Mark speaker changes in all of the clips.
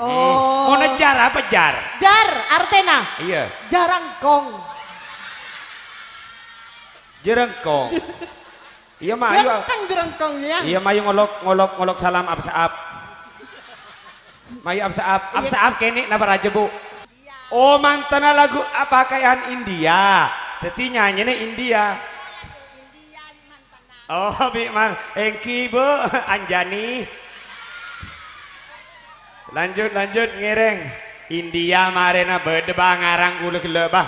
Speaker 1: Oh.
Speaker 2: Mau nejar apa jar?
Speaker 1: Jar, Artena.
Speaker 2: Iya.
Speaker 1: Jarangkong.
Speaker 2: Jerengkong. Iya mah ayo.
Speaker 1: Ganteng jerangkong ya.
Speaker 2: Iya mayu ngolok ngolok ngolok salam absaab. Mayu absaab, absaab kene napa raja bu? Oh mantana lagu apa kayaan India. Teti nyanyi India. Oh bi mang, engki bu Anjani. Lanjut lanjut ngereng. India marena bedebah ngarang gulek lebah.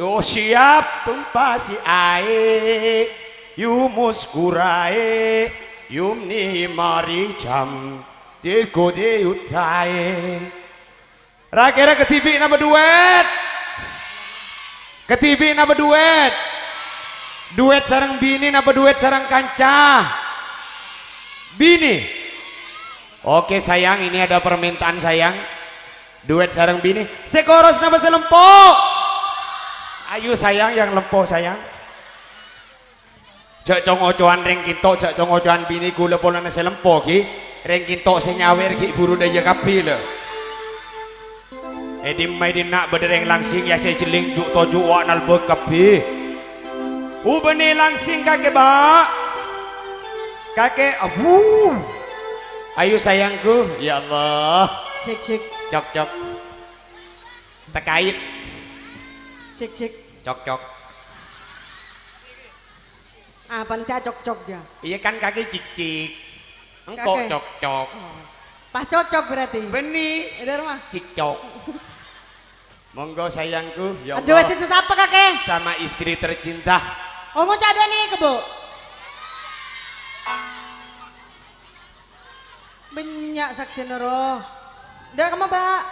Speaker 2: Oh siap tumpah si ae. Yumus kurai Yumni mari jam. De utai Rakira ketibi nama duet. Ketibi nama duet. Duet sarang bini nama duet sarang kancah. Bini Oke sayang ini ada permintaan sayang Duet sarang bini Sekoros nama selempok Ayo sayang yang lempoh sayang. Cek congocoan ring kinto, cek congocoan bini gula pola nasi lempoh ki. Ring kinto senyawer ki buru daya kapi le. Edi mai di nak bedereng langsing ya saya jeling juk toju wak nal kapi. Ubeni langsing kakek ba. Kakek abu. Ayo sayangku, ya Allah.
Speaker 1: Cek cek
Speaker 2: Cok cok. Terkait.
Speaker 1: cek cek.
Speaker 2: Cok cok.
Speaker 1: Apa nih saya cok cok ya?
Speaker 2: Iya kan kaki cik-cik. Engkau
Speaker 1: Kakek.
Speaker 2: cok-cok.
Speaker 1: Pas cocok berarti.
Speaker 2: Beni
Speaker 1: Ada rumah.
Speaker 2: cik-cok. Monggo sayangku, ya
Speaker 1: Aduh,
Speaker 2: Allah.
Speaker 1: itu siapa kakek?
Speaker 2: Sama istri tercinta.
Speaker 1: Oh ngocak ada nih kebo. Banyak saksi nero. Udah kamu mbak.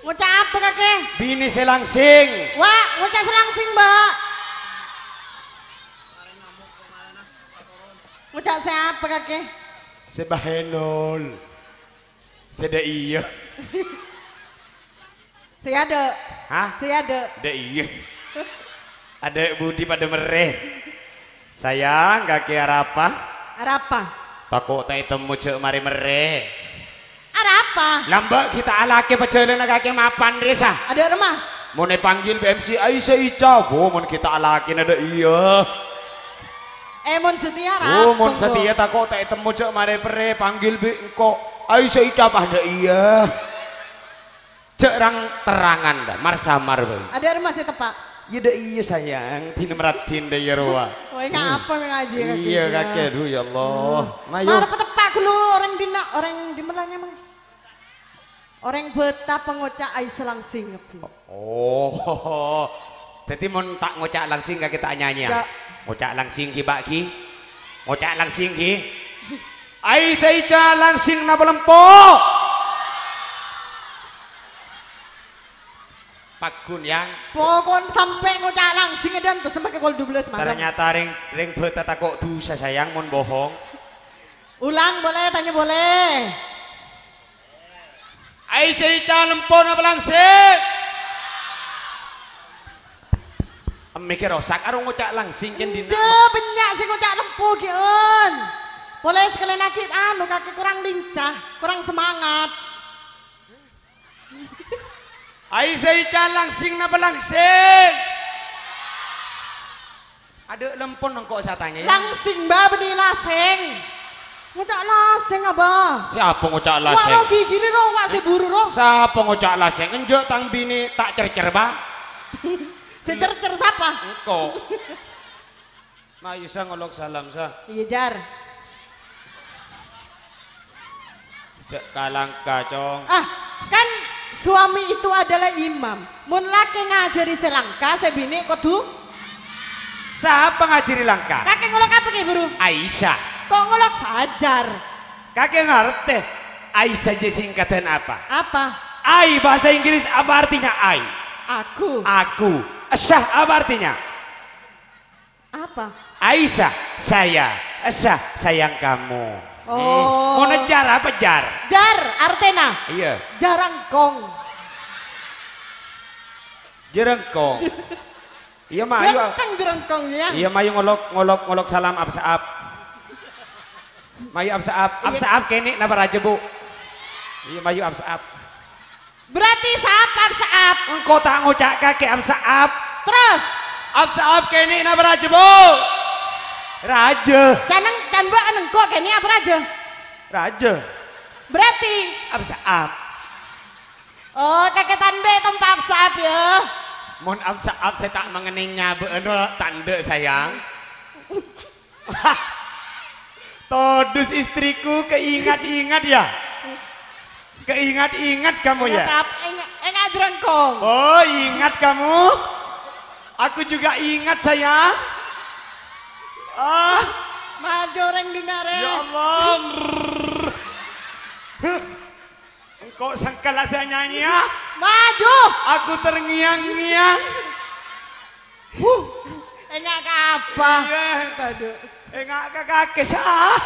Speaker 1: Ngocak apa kakek?
Speaker 2: Bini selangsing.
Speaker 1: Wah, ngocak selangsing mbak. Ngocak siapa kakek?
Speaker 2: Sebahenol. Seda iya.
Speaker 1: Saya ada.
Speaker 2: Hah?
Speaker 1: Saya ada.
Speaker 2: Ada iya. Ada budi pada mereh. Sayang, kaki apa?
Speaker 1: Ada apa?
Speaker 2: Takut tak temu cek mari mereh.
Speaker 1: Ada apa?
Speaker 2: Lambak kita alake pecelen kaki mapan resa.
Speaker 1: Ada rumah?
Speaker 2: Mau panggil BMC Aisyah Ica, oh, mau kita alake ada iya.
Speaker 1: Emon setia
Speaker 2: Oh, mon
Speaker 1: rapung,
Speaker 2: setia tak kok tak temu cek mare pere panggil bi engko. Ayo saya icap ada iya. Cek rang terangan dah, mar samar be.
Speaker 1: Bu. Ada rumah sih tepak.
Speaker 2: Iya dah iya sayang, tin meratin dah ya roa.
Speaker 1: Oh, enggak apa mengaji kakek.
Speaker 2: Iya kakek, aduh ya Allah. Mayo.
Speaker 1: Mar tepak dulu orang dina orang di melanya mang. Orang betapa ngocak ai selangsing Bu.
Speaker 2: Oh, jadi mon tak ngocak langsing kita nyanyi ya.
Speaker 1: Cak.
Speaker 2: Ngocak langsing ki bak ki. Ngocak langsing ki. Ai saya langsing na belempok. Pakun yang
Speaker 1: Pokon sampai ngocak langsing dan tuh sampai ke gol 12 malam.
Speaker 2: ternyata ring ring betata kok dosa sayang mon bohong.
Speaker 1: Ulang boleh tanya boleh.
Speaker 2: Ai saya ica lempok na langsing. Mikir rosak arung ngocak langsing kan dina.
Speaker 1: Je banyak sih ngocak lempu kian. Boleh sekalian akit anu kaki kurang lincah, kurang semangat.
Speaker 2: Ai saya ica langsing na langsing. Ada lempon nongkok saya tanya ya.
Speaker 1: Langsing ba beni laseng. Ngocak laseng apa?
Speaker 2: Siapa ngocak
Speaker 1: Wah
Speaker 2: laseng?
Speaker 1: ro gigi ni ro wak si buru ro.
Speaker 2: Siapa ngocak laseng? Enjok tang bini tak cercer ba?
Speaker 1: Si cercer siapa?
Speaker 2: Engkau. Mayu sa ngolok salam sa.
Speaker 1: Iya jar.
Speaker 2: Cek kalangka cong.
Speaker 1: Ah suami itu adalah imam. Mun laki ngajari selangka sebini kudu
Speaker 2: Siapa ngajari langka?
Speaker 1: kakek ngolok apa ki buru?
Speaker 2: Aisyah.
Speaker 1: Kok ngolok fajar?
Speaker 2: Kakek ngerti. Aisyah je singkatan apa?
Speaker 1: Apa?
Speaker 2: Ai bahasa Inggris apa artinya ai?
Speaker 1: Aku.
Speaker 2: Aku. Syah apa artinya?
Speaker 1: Apa?
Speaker 2: Aisyah, saya. Syah, sayang kamu.
Speaker 1: Oh.
Speaker 2: Mau nejar apa jar?
Speaker 1: Jar, Artena.
Speaker 2: Iya.
Speaker 1: Jarangkong.
Speaker 2: Jerengkong. Iya mah ayo.
Speaker 1: Jerangkong ya.
Speaker 2: Iya mayu ngolok ngolok ngolok salam absaab. Mayu absaab, absaab kene napa raja bu? Iya Mayu absaab.
Speaker 1: Berarti saap saap.
Speaker 2: Engkau tak ngucak kaki absaab.
Speaker 1: Terus
Speaker 2: Absaab kene na beraja bu. Raja.
Speaker 1: caneng can mbak nengko kene apa aja.
Speaker 2: Raja.
Speaker 1: Berarti
Speaker 2: Absaab.
Speaker 1: oh kakek tanda tempat saap ya.
Speaker 2: Mon absaab saya tak mengeningnya beeno tanda sayang. Todus istriku keingat-ingat ya. Keingat-ingat kamu ya.
Speaker 1: Tetap enggak jerengkong.
Speaker 2: Oh ingat kamu? Aku juga ingat sayang. Ah,
Speaker 1: Maju orang dinare.
Speaker 2: ya Allah. Huh. Engkau sangkalah saya nyanyi ya?
Speaker 1: Maju.
Speaker 2: Aku terngiang-ngiang.
Speaker 1: Enggak apa.
Speaker 2: Iya.
Speaker 1: Aduh.
Speaker 2: Enggak kakak sah.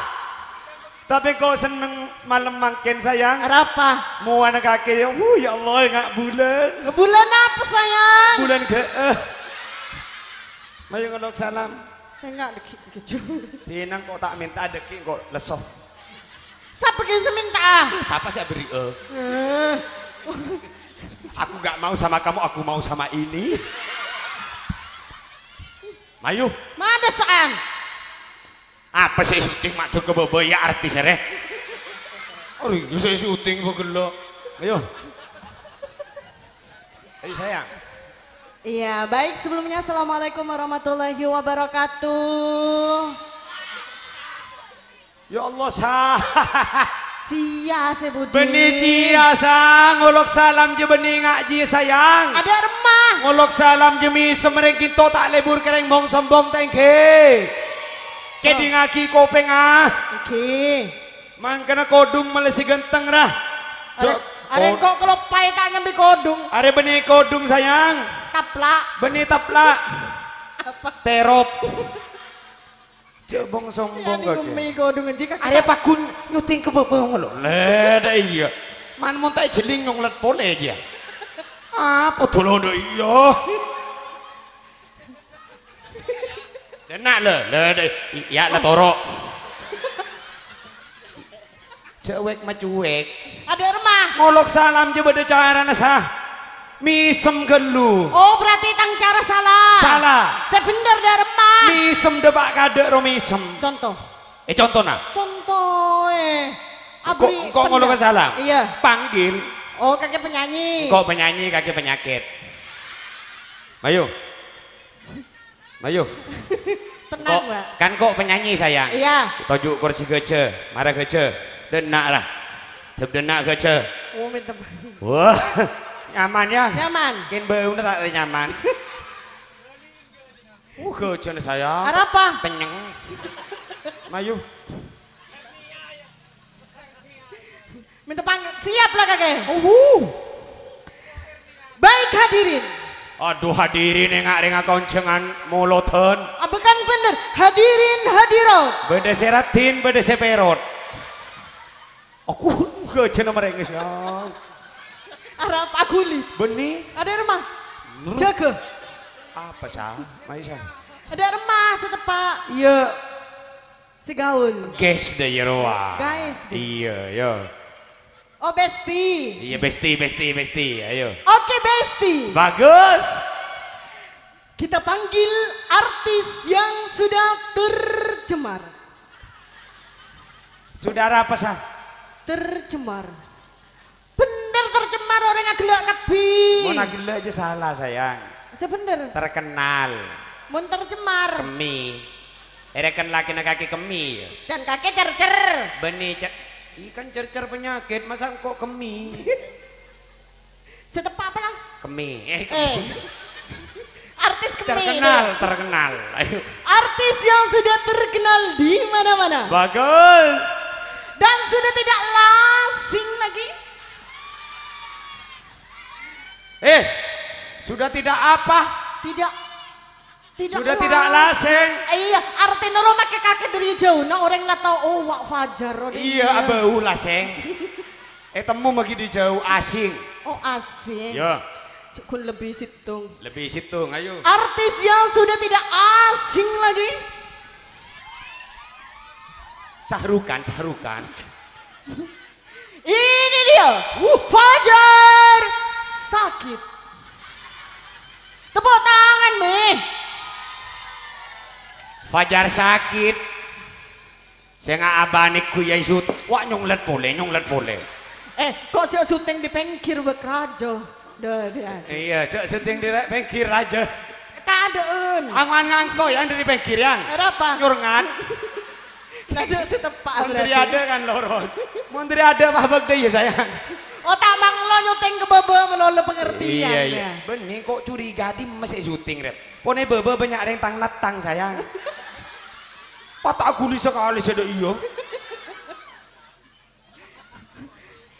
Speaker 2: Tapi kau seneng malam makin sayang.
Speaker 1: Apa?
Speaker 2: Mau anak kakek ya, wuh, ya Allah enggak bulan.
Speaker 1: Bulan apa sayang?
Speaker 2: Bulan ke eh. Mayu ngelok salam.
Speaker 1: Saya enggak dikeju.
Speaker 2: Tinang kok tak minta deki kok lesoh.
Speaker 1: Siapa yang seminta?
Speaker 2: Siapa sih beri eh?
Speaker 1: Eh,
Speaker 2: Aku nggak mau sama kamu, aku mau sama ini. Mayu,
Speaker 1: Mana saan?
Speaker 2: apa sih syuting mak ke bobo ya artis ya Oh, iya saya syuting begelo. Ayo. Ayo sayang.
Speaker 1: Iya, baik sebelumnya Assalamualaikum warahmatullahi wabarakatuh.
Speaker 2: Ya Allah sah.
Speaker 1: Cia sebudi.
Speaker 2: Beni cia sang ngolok salam je beni ngaji sayang.
Speaker 1: Ada remah.
Speaker 2: Ngolok salam je mi semereng kita tak lebur kereng bong sombong tengke. Kedi ngaki kopeng ah.
Speaker 1: Oke.
Speaker 2: Man kena kodung malesi genteng rah.
Speaker 1: Are, are kok kalau pai tak nyambi kodung.
Speaker 2: Are beni kodung sayang.
Speaker 1: Taplak.
Speaker 2: Beni tapla.
Speaker 1: Apa?
Speaker 2: Terop. Cebong sombong
Speaker 1: Ini
Speaker 2: kaki.
Speaker 1: ngemi kodung aja kak.
Speaker 2: Are pakun nyuting ke bebong lo. Leda iya. Man mau tak jeling nyong let pole aja. Apa tuh lo iya. Denak le, le, ya lah toro. Cewek mah cuek.
Speaker 1: Ada remah.
Speaker 2: Ngolok salam je pada cara nasa. Misem gelu.
Speaker 1: Oh berarti tang cara salah.
Speaker 2: Salah.
Speaker 1: Saya bener ada remah.
Speaker 2: Misem debak kadek ro misem.
Speaker 1: Contoh.
Speaker 2: Eh contoh nah.
Speaker 1: Contoh eh.
Speaker 2: Kok kok ngolok salam?
Speaker 1: Iya.
Speaker 2: Panggil.
Speaker 1: Oh kakek penyanyi.
Speaker 2: Kok penyanyi kaki penyakit. Mayu. Mayu.
Speaker 1: Tenang mbak.
Speaker 2: kan kok penyanyi sayang.
Speaker 1: Iya.
Speaker 2: Tojuk kursi gece, marah gece. Denak lah. Tep denak gece.
Speaker 1: Oh minta
Speaker 2: Wah, nyaman ya.
Speaker 1: nyaman.
Speaker 2: Mungkin bau tak nyaman. Uh, sayang.
Speaker 1: Ada apa?
Speaker 2: Penyeng. Mayu.
Speaker 1: Minta panggil. Siap lah kakek.
Speaker 2: Uh.
Speaker 1: Baik hadirin.
Speaker 2: Aduh hadirin engak rengak koncengan moloten.
Speaker 1: Apa kan bener? Hadirin hadirat.
Speaker 2: Beda seratin, beda seperot. Aku gece nomor yang sayang.
Speaker 1: Arab aguli.
Speaker 2: Beni.
Speaker 1: Ada rumah. Jaga.
Speaker 2: Apa sah? Maisa.
Speaker 1: Ada rumah setepak.
Speaker 2: Iya.
Speaker 1: Si gaul.
Speaker 2: Guys deh ya roa.
Speaker 1: Guys.
Speaker 2: Iya, yo.
Speaker 1: Oh besti.
Speaker 2: Iya besti, besti, besti. Ayo.
Speaker 1: Oke besti.
Speaker 2: Bagus.
Speaker 1: Kita panggil artis yang sudah tercemar.
Speaker 2: Saudara apa sah?
Speaker 1: Tercemar. Yang gelak kebi.
Speaker 2: Mau nagila aja salah sayang.
Speaker 1: Sebener.
Speaker 2: Terkenal.
Speaker 1: Mun tercemar.
Speaker 2: Kemi. Ereken laki nak kaki kemi.
Speaker 1: Dan kakek cer-cer.
Speaker 2: Beni cek. Ikan cer-cer penyakit masa kok kemi?
Speaker 1: Setepak apa lah?
Speaker 2: Kemi. Eh,
Speaker 1: Eh.
Speaker 2: kemi.
Speaker 1: Artis kemini.
Speaker 2: terkenal, terkenal. Ayo.
Speaker 1: Artis yang sudah terkenal di mana-mana.
Speaker 2: Bagus.
Speaker 1: Dan sudah tidak lasing
Speaker 2: sudah tidak apa?
Speaker 1: Tidak. Tidak
Speaker 2: Sudah tidak laseng.
Speaker 1: Eh, iya, artinya orang pakai kaki dari jauh. Nah orang nggak tahu, oh wak fajar.
Speaker 2: Iya, bau laseng. Eh, temu bagi di jauh asing.
Speaker 1: Oh asing.
Speaker 2: Ya,
Speaker 1: Cukup lebih situng.
Speaker 2: lebih situ, ayo.
Speaker 1: Artis yang sudah tidak asing lagi.
Speaker 2: Sahrukan, sahrukan.
Speaker 1: Ini dia. Fajar sakit. Tepuk tangan, Mi.
Speaker 2: Fajar sakit. Saya nggak abanik ku ya isut. Wah nyunglet boleh, nyunglet boleh.
Speaker 1: Eh, kok cek syuting di pengkir? Dah dia.
Speaker 2: Iya, cek syuting di pengkir aja.
Speaker 1: Kadeun.
Speaker 2: Angan ngangko yang dari pengkir yang.
Speaker 1: Ada apa?
Speaker 2: Nyurngan.
Speaker 1: Nada setepak
Speaker 2: Menteri ada kan loros. Menteri ada apa bagda ya sayang.
Speaker 1: Oh, tak mang lo nyuting ke bebe melolo pengertian.
Speaker 2: Iya iya.
Speaker 1: ya.
Speaker 2: Bening kok curiga di masih syuting rep. Pone bebe banyak yang tang natang sayang. Patah guli sekali sudah iyo.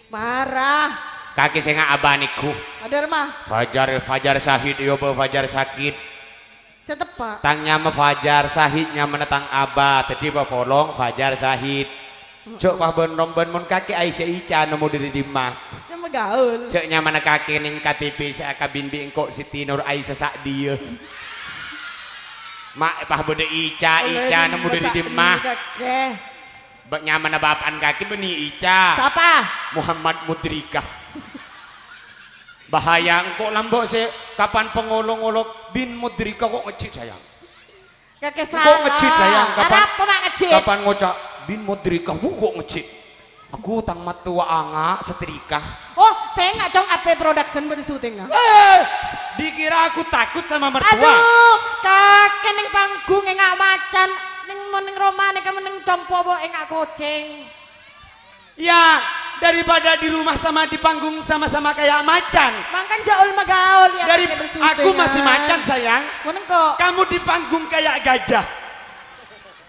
Speaker 1: Marah.
Speaker 2: Kaki saya abaniku.
Speaker 1: Ada rumah.
Speaker 2: Fajar Fajar Sahid iyo be Fajar sakit.
Speaker 1: Setepak.
Speaker 2: Tangnya me Fajar Sahidnya menetang aba. Tadi polong Fajar Sahid. Cok pah ben romben mun kaki Aisyah Ica nemu diri di mah.
Speaker 1: Yang megaul.
Speaker 2: Ceknya mana kaki ning KTP saya kabin bi engkau Siti Nur Aisyah sak dia. Mak pah bede Ica Ica nemu diri di mah.
Speaker 1: Kakek.
Speaker 2: Bak nyaman bapan kaki beni Ica.
Speaker 1: Siapa?
Speaker 2: Muhammad Mudrika. Bahaya engkau lambok se kapan pengolong-olong bin Mudrika kok ngecit sayang.
Speaker 1: Kakek
Speaker 2: Kok
Speaker 1: salah.
Speaker 2: ngecit, sayang? Kapan-
Speaker 1: Arab kok ngecit?
Speaker 2: Kapan ngocak bin Mudrika kok kok ngecit. Aku tang matua anga setrika.
Speaker 1: Oh, saya nggak cong AP production pada syuting nah.
Speaker 2: Eh, dikira aku takut sama mertua.
Speaker 1: Aduh, kakek neng panggung enggak macan, neng meneng Roma neng meneng compo bo enggak kucing.
Speaker 2: Ya, daripada di rumah sama di panggung sama-sama kayak macan.
Speaker 1: Makan jaul magaul ya
Speaker 2: Dari aku masih macan sayang.
Speaker 1: Meneng kok.
Speaker 2: Kamu di panggung kayak gajah.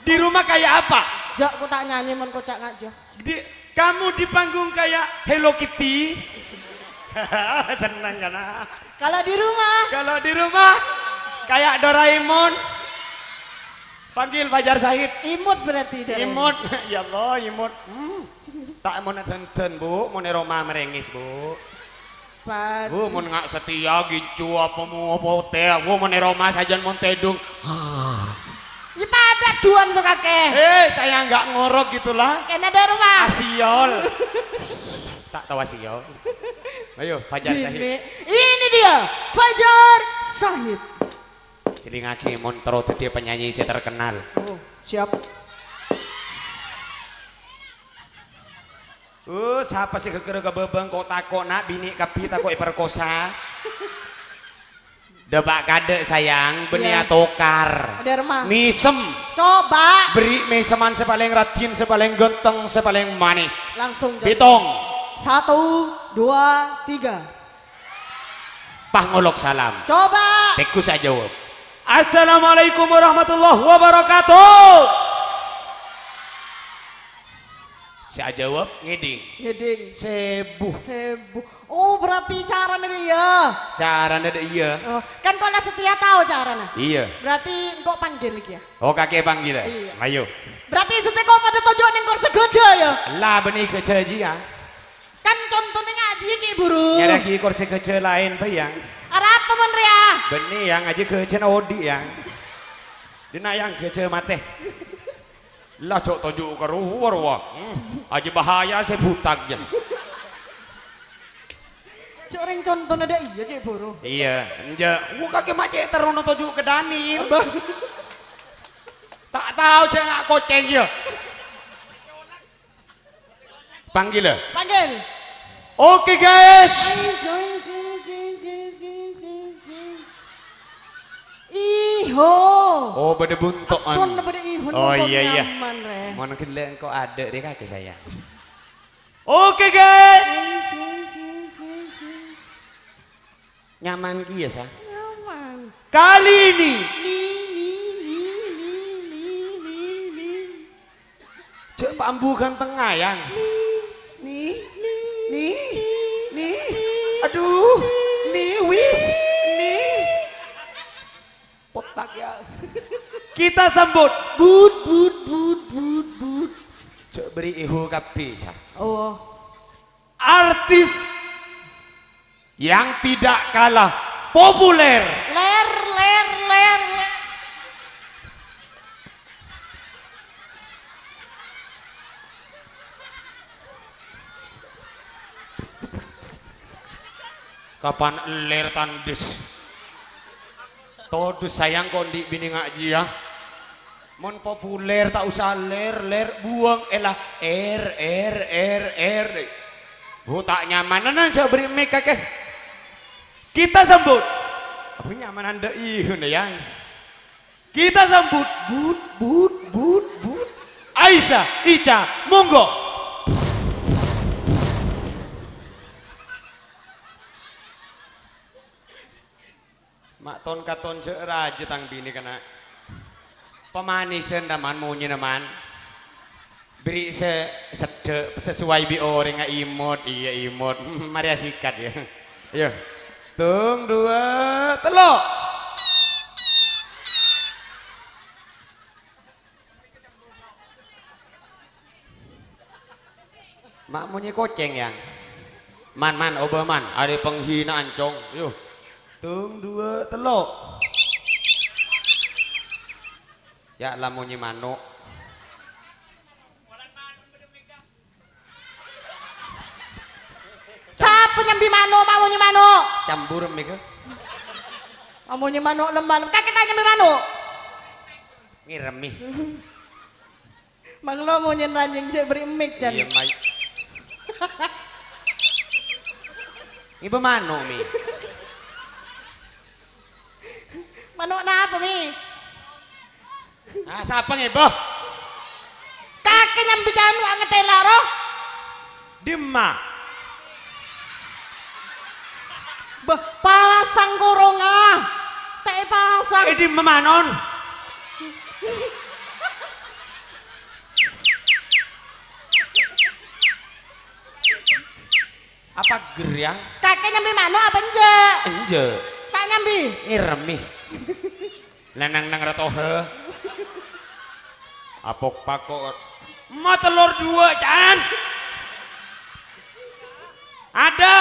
Speaker 2: Di rumah kayak apa?
Speaker 1: Jak ku tak nyanyi men kocak ngajo.
Speaker 2: Di, kamu di panggung kayak Hello Kitty. Senang kan? ah?
Speaker 1: Kalau di rumah,
Speaker 2: Kalau di rumah kayak Doraemon. Panggil Fajar Sahid.
Speaker 1: imut berarti deh.
Speaker 2: Imut, ya Allah, imut. Hmm. Tak mau nonton bu, mau Roma merengis bu. Bu mau nggak setia gitu apa mau apa teh? Bu mau Roma saja mau tedung.
Speaker 1: Ya pada duan so kakek.
Speaker 2: Eh saya nggak ngorok gitulah.
Speaker 1: Kena ada rumah.
Speaker 2: Asiol. tak tahu asiol. Ayo Fajar Sahid.
Speaker 1: Ini, dia Fajar Sahid.
Speaker 2: Jadi ngaki montro tadi penyanyi saya terkenal.
Speaker 1: Oh, siap.
Speaker 2: Uh, siapa sih kekere kebebeng kok takok nak bini kapi takok perkosa. Debak kade sayang, benia
Speaker 1: Iya.
Speaker 2: tokar.
Speaker 1: Ada rumah.
Speaker 2: Misem,
Speaker 1: Coba
Speaker 2: beri miseman sepaling ratin, sepaling genteng, sepaling manis.
Speaker 1: langsung.
Speaker 2: Bitong,
Speaker 1: Satu, dua, tiga.
Speaker 2: pah ngolok salam.
Speaker 1: Coba.
Speaker 2: Teku saya jawab. Assalamualaikum warahmatullahi wabarakatuh. Saya jawab ngeding.
Speaker 1: Geding.
Speaker 2: Sebuh.
Speaker 1: Sebu. Oh berarti caranya dia.
Speaker 2: Caranya ada iya.
Speaker 1: Oh, kan kau lah setia tahu caranya.
Speaker 2: Iya.
Speaker 1: Berarti kau panggil lagi ya.
Speaker 2: Oh kakek panggil ya?
Speaker 1: Iya.
Speaker 2: Ayo.
Speaker 1: Berarti setia kau pada tujuan yang kau segede ya.
Speaker 2: Lah benih kecaji ya.
Speaker 1: Kan contohnya ngaji ki buru.
Speaker 2: Ki kursi kece lain bayang.
Speaker 1: Arab temen ria.
Speaker 2: Benih yang aja kece odi yang. Dina yang kece mate. Lah cok tojuk ke ruar wah. Hmm. Aja bahaya saya je.
Speaker 1: Coreng contohnya ada iya ki buru.
Speaker 2: Iya, nje. Gua kakek macet terono tojuk ke Danil. tak tahu cek ngak koceng ya. Panggil ya.
Speaker 1: Panggil.
Speaker 2: Oke guys.
Speaker 1: Iho.
Speaker 2: Oh, beda buntok.
Speaker 1: Asun pada iho.
Speaker 2: Oh iya iya. Mana kira engkau ada di kaki saya. Oke guys. Nyaman ki ya sa.
Speaker 1: Nyaman.
Speaker 2: Kali ini cek bambu ganteng ngayang. Nih, nih, nih. Aduh, nih wis, nih. Potak ya. Kita sambut
Speaker 1: Bud bud bud bud bud.
Speaker 2: cek beri ihu kapi sa.
Speaker 1: Oh.
Speaker 2: artis yang tidak kalah populer
Speaker 1: Ler ler ler. ler.
Speaker 2: Kapan ler tandis? Todus sayang kondi bini ngaji ya. Mon populer tak usah ler ler buang elah er er er er. Bu tak nyaman aja beri mic kakek. Kita sambut. Apa nyaman anda ihun yang. Kita sambut but but but but. Aisyah Ica monggo. Mak ton katon je raja tang bini kena. Pemanisan daman munyi naman beri se sedek sesuai bi orang imut iya imut. Mari sikat ya. Ayo tung dua telok. Mak munyi koceng yang. Man man obaman ada penghinaan cong. Yuk tung dua telok ya lamunyi manuk
Speaker 1: Siapa nyambi mano, mau mano?
Speaker 2: campur mika
Speaker 1: Mau mano lemban. Kakek tanya nyambi mano.
Speaker 2: ngiremi
Speaker 1: Mang lo mau ranjing cek beri mic jan.
Speaker 2: iya mai ibu mano mi
Speaker 1: Mano na apa mi?
Speaker 2: ah siapa ngibu
Speaker 1: Kakek nyambi janu angetela roh.
Speaker 2: dima
Speaker 1: Bah, pasang koronga. Teh pasang.
Speaker 2: eh dima manon apa geriang
Speaker 1: Kakek nyambi mano apa enje?
Speaker 2: enje
Speaker 1: Tak nyambi.
Speaker 2: ngiremi lanang nang ratohe apok pakok ma telur dua can ada.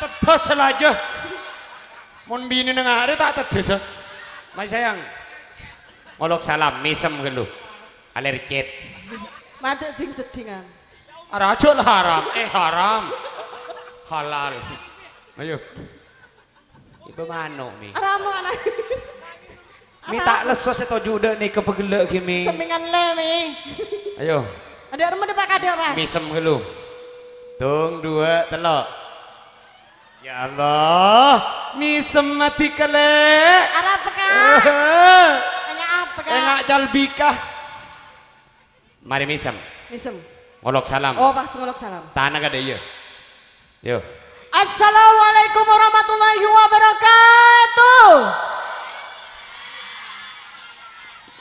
Speaker 2: Tetes saja mon bini nang hari tak tetes mai sayang. Ngolok salam misem gelu alergit
Speaker 1: Mati ding sedingan.
Speaker 2: lah haram. Eh haram. Halal. Ayo ibu mano mi
Speaker 1: Aramu anak.
Speaker 2: mi tak lesos itu juga nih kepegelek kimi
Speaker 1: Semingan le mi.
Speaker 2: ayo
Speaker 1: Ada rumah depan kada pas.
Speaker 2: misem gelu tung dua telok ya Allah misem mati kele
Speaker 1: Arab.
Speaker 2: Eh,
Speaker 1: Tanya apa kak?
Speaker 2: enak jalbikah mari misem
Speaker 1: Misem.
Speaker 2: ngolok salam
Speaker 1: Oh, Pak Sungolok salam.
Speaker 2: tanah gak ada iya yo
Speaker 1: Assalamualaikum warahmatullahi wabarakatuh.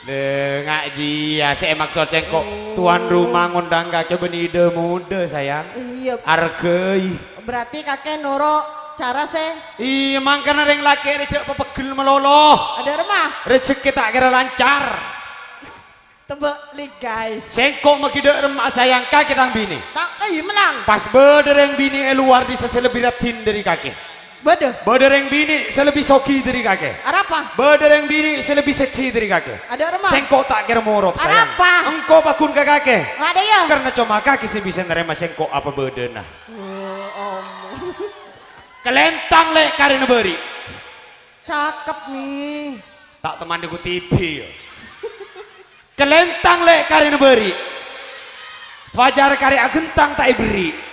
Speaker 2: De ngaji ya saya maksud kok tuan rumah ngundang kakek benide muda sayang.
Speaker 1: Iya,
Speaker 2: argei
Speaker 1: berarti kakek noro cara se?
Speaker 2: Iya mangkana ring laki recek pepegel melolo
Speaker 1: ada rumah
Speaker 2: rezeki tak kira lancar
Speaker 1: tebak li guys.
Speaker 2: sengkok makide remak sayang kakek tang bini
Speaker 1: Tak eh menang.
Speaker 2: pas bedereng bini e luar di selebih ratin dari kakek
Speaker 1: Bede.
Speaker 2: bedereng bini selebih soki dari kakek
Speaker 1: Ada apa?
Speaker 2: bedereng bini selebih seksi dari kakek
Speaker 1: Ada rumah.
Speaker 2: sengkok tak kira morok
Speaker 1: Ada
Speaker 2: sayang
Speaker 1: apa?
Speaker 2: engkau pakun ke kakek
Speaker 1: Ada ya?
Speaker 2: karena cuma kaki sih bisa nerima sengkok apa bedena
Speaker 1: Oh, om.
Speaker 2: kelentang lek karena beri
Speaker 1: Cakep nih.
Speaker 2: tak teman TV ya. Kelentang lek karena beri fajar kari agentang tak beri